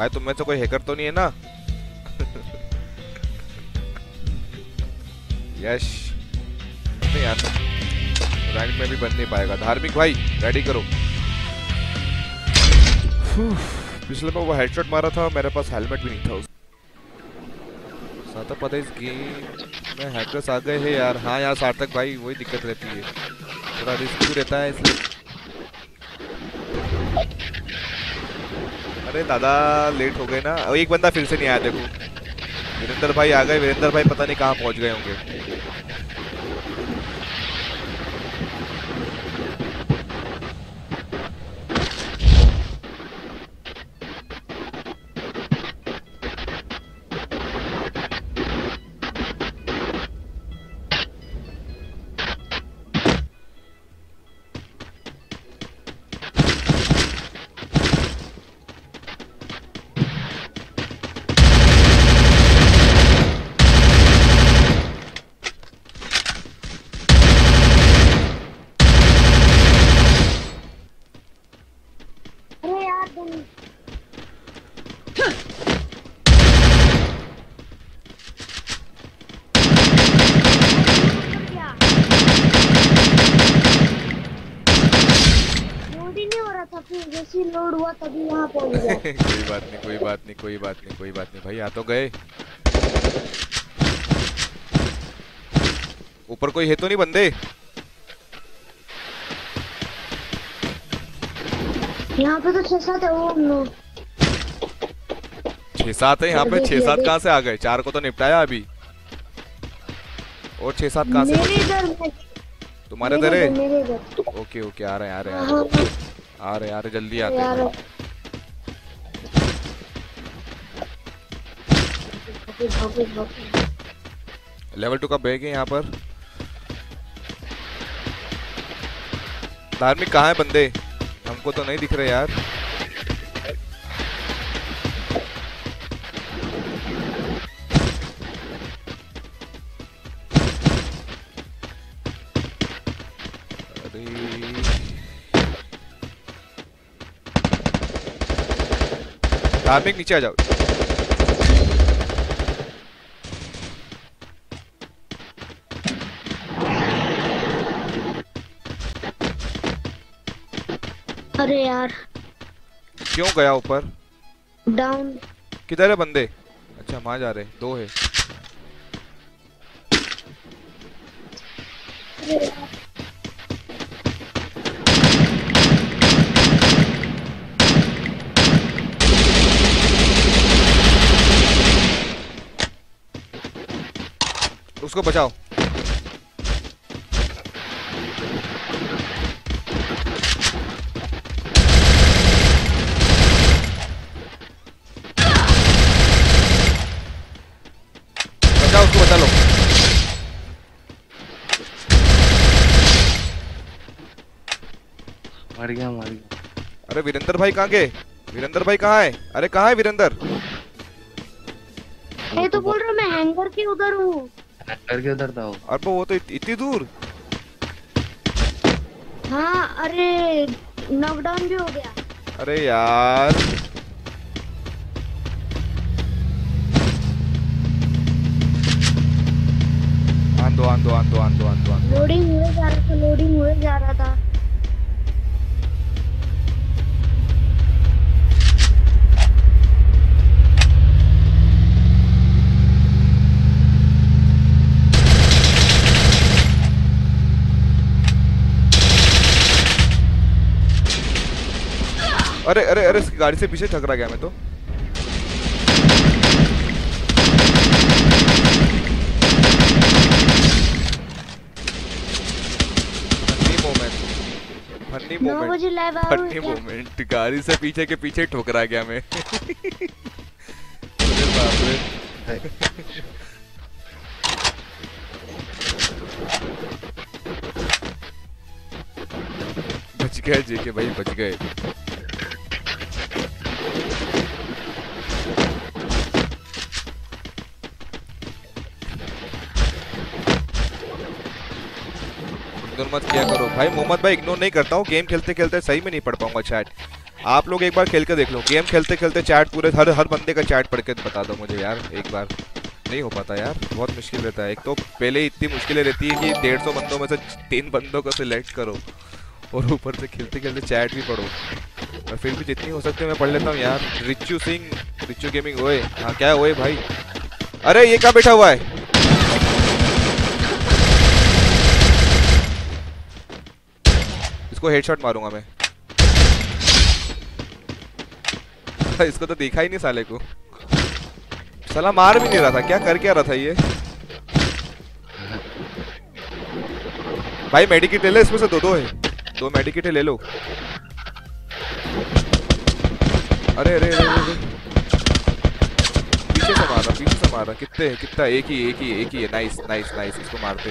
भाई तुम में से कोई हैकर तो नहीं है ना? यश नहीं यार रैंक में भी बन नहीं पाएगा। धार्मिक भाई रेडी करो। पिछले में वो हेडशॉट मारा था, मेरे पास हेलमेट भी नहीं था उस सार्थक पता इस गेम में हैकर्स आ गए हैं यार। हाँ यार, सार्थक भाई, वही दिक्कत रहती है। थोड़ा रिस्क भी रहता है इसलिए। अरे दादा लेट हो गए ना। एक बंदा फिर से नहीं आया, देखो। वीरेंद्र भाई आ गए, वीरेंद्र भाई पता नहीं कहाँ पहुँच गए होंगे। लोड हुआ कोई बात नहीं, कोई बात नहीं, कोई बात नहीं, कोई बात नहीं। भाई, आ तो गए। ऊपर कोई है तो नहीं बंदे? यहाँ पे तो छह सात है वो छह सात है यहाँ पे? छह सात कहाँ से आ गए? चार को तो निपटाया अभी। और छह सात कहाँ से? तुम्हारे इधर है? ओके ओके आ रहे हैं आ रहे हैं आ रहे हैं आ रहे हैं, आ रहे जल्दी आते हैं। लेवल टू का बैग है यहाँ पर। धार्मिक कहाँ है बंदे? हमको तो नहीं दिख रहे यार। टाइमिंग नीचे आ जाओ। अरे यार। क्यों गया ऊपर? डाउन किधर है बंदे? अच्छा वहाँ जा रहे दो है। उसको बचाओ। मर गया मर गया। अरे वीरेंद्र भाई कहाँ गए वीरेंद्र भाई कहाँ है? अरे कहाँ है वीरेंद्र? मैं तो बोल रहा मैं हैंगर के उधर हूँ। करके उधर था वो। अरे वो तो इतनी दूर। हाँ अरे नॉकडाउन भी हो गया। अरे यार। आंदो आंदो आंदो आंदो आंदो आंदो लोडिंग हुए जा रहा था लोडिंग हुए जा रहा था। अरे अरे अरे इसकी गाड़ी से पीछे ठकरा गया मैं तो। मोमेंट फनी मोमेंट गाड़ी से पीछे के पीछे ठुकरा गया मैं। अरे बाप रे। बच गए जी के भाई बच गए। मत किया करो। भाई, मोहम्मद भाई इग्नोर नहीं करता हूँ। गेम खेलते खेलते सही में नहीं पढ़ पाऊँगा चैट आप लोग एक बार खेल के देख लो। गेम खेलते खेलते चैट पूरे हर हर बंदे का चैट पढ़ के बता दो मुझे यार, एक बार। नहीं हो पाता यार, बहुत मुश्किल रहता है। एक तो पहले इतनी मुश्किलें रहती है कि डेढ़ सौ बंदों में से तीन बंदों को सिलेक्ट करो। और ऊपर से खेलते खेलते चैट भी पढ़ो। और फिर भी जितनी हो सकती है मैं पढ़ लेता हूँ यार। रिचू सिंह रिचू गेमिंग ओए। हाँ क्या ओए भाई? अरे, ये क्या बैठा हुआ है? इसको हेडशॉट मारूँगा मैं। इसको तो देखा ही नहीं साले को। साला मार भी नहीं रहा था, क्या कर क्या रहा था ये? भाई मेडिकेट ले ले, इसमें से दो दो है। दो मेडिकेट ले लो। अरे अरे अरे अरे पीछे से मारा पीछे से मारा कितने कितना? एक ही एक ही एक ही है। नाइस नाइस नाइस इसको मारते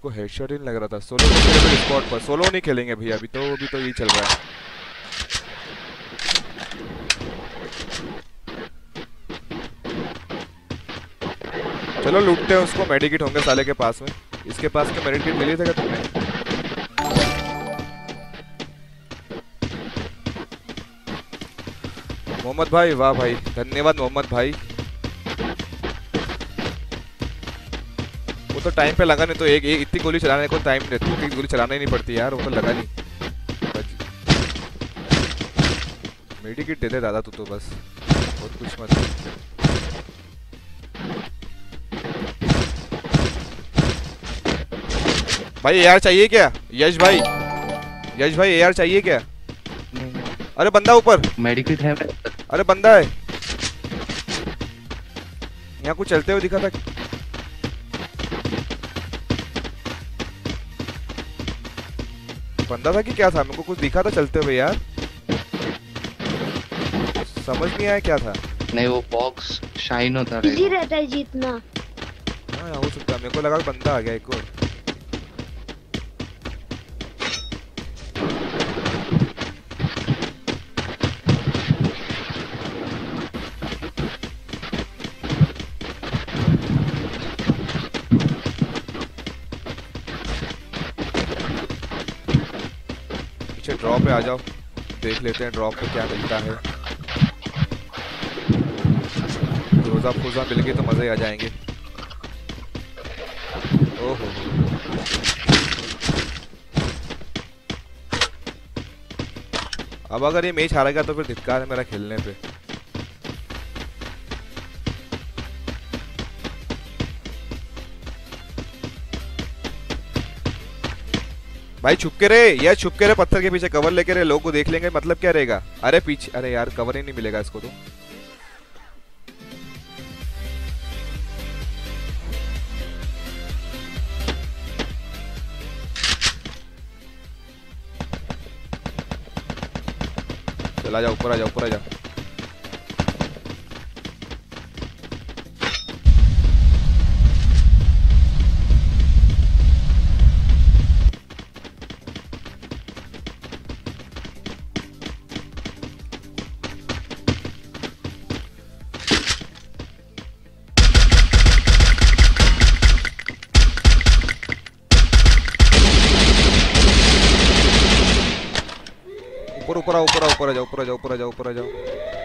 को हेडशॉट ही नहीं लग रहा था। सोलो स्पॉट पर। सोलो नहीं खेलेंगे भैया, अभी तो अभी तो यही चल रहा है। चलो, लूटते हैं उसको। मेडिकेट होंगे साले के पास में। इसके पास के मेडिकेट मिली थे तुमने? मोहम्मद भाई, वाह भाई। धन्यवाद मोहम्मद भाई। वो तो टाइम पे लगा नहीं तो एक, एक इतनी गोली चलाने को टाइम रहती है गोली चलाना ही नहीं पड़ती यार वो तो लगा नहीं। मेडिकेट दे दे दादा तू तो बस। बहुत कुछ मत। भाई एआर चाहिए क्या? यश भाई। यश भाई एआर चाहिए क्या? अरे बंदा ऊपर। मेडिकेट है अरे बंदा है। यहाँ कुछ चलते हुए दिखा था। बंदा था कि क्या था? मेरे को कुछ दिखा था चलते हुए यार। समझ नहीं आया क्या था। नहीं वो बॉक्स शाइन होता रहता है जीतना। हाँ हो सकता है। मेरे को लगा बंदा आ गया एक और। ड्रॉप पे आ जाओ। देख लेते हैं ड्रॉप पे क्या मिलता है। रोजा फोजा मिल गए तो मज़े आ जाएँगे। ओहो। अब अगर ये मैच हारेगा तो फिर धिक्कार है मेरा खेलने पे। भाई, छुप के रहे। यार छुप के रहे, पत्थर के पीछे कवर लेके रहे। लोगों को देख लेंगे मतलब क्या रहेगा? अरे पीछे, अरे यार कवर ही नहीं मिलेगा इसको तो। चला जाओ ऊपर आ जाओ ऊपर आ जाओ ऊपर ऊपर आओ ऊपर आओ ऊपर जाओ ऊपर जाओ ऊपर जाओ ऊपर जाओ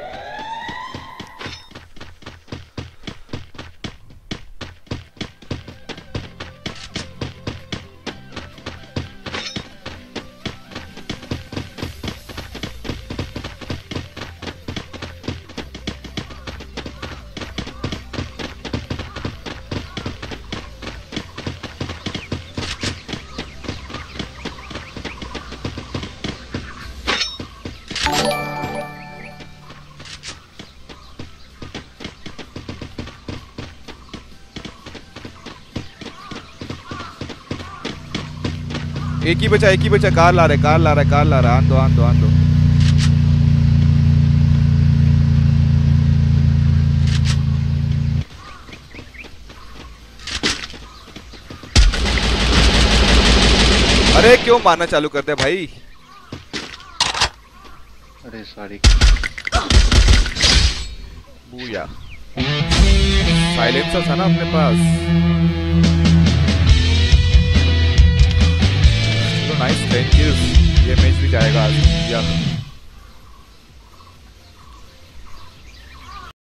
एक ही बचा एक ही बचा कार ला रहे कार ला रहा कार ला रहा आन दो आन दो आन दो। अरे क्यों मारना चालू कर दिया भाई? अरे सॉरी बूया। साइलेंसर था ना अपने पास। नाइस थैंक यू ये मैच भी जाएगा आज। या।